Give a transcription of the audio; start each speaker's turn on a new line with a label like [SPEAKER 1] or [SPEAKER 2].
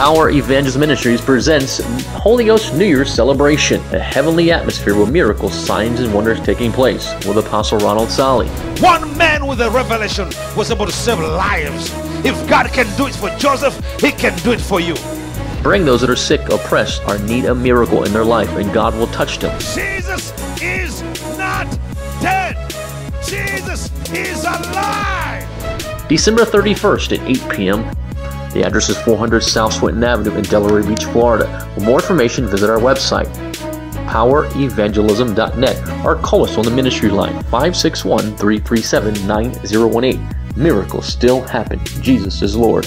[SPEAKER 1] Power Evangelism Ministries presents Holy Ghost New Year celebration, a heavenly atmosphere with miracles, signs, and wonders taking place with Apostle Ronald Ssali.
[SPEAKER 2] One man with a revelation was able to save lives. If God can do it for Joseph, He can do it for you.
[SPEAKER 1] Bring those that are sick, oppressed, or need a miracle in their life, and God will touch them.
[SPEAKER 2] Jesus is not dead. Jesus is alive.
[SPEAKER 1] December 31st at 8 p.m. The address is 400 South Swinton Avenue in Delray Beach, Florida. For more information, visit our website, powerevangelism.net, or call us on the ministry line 561 337 9018. Miracles still happen. Jesus is Lord.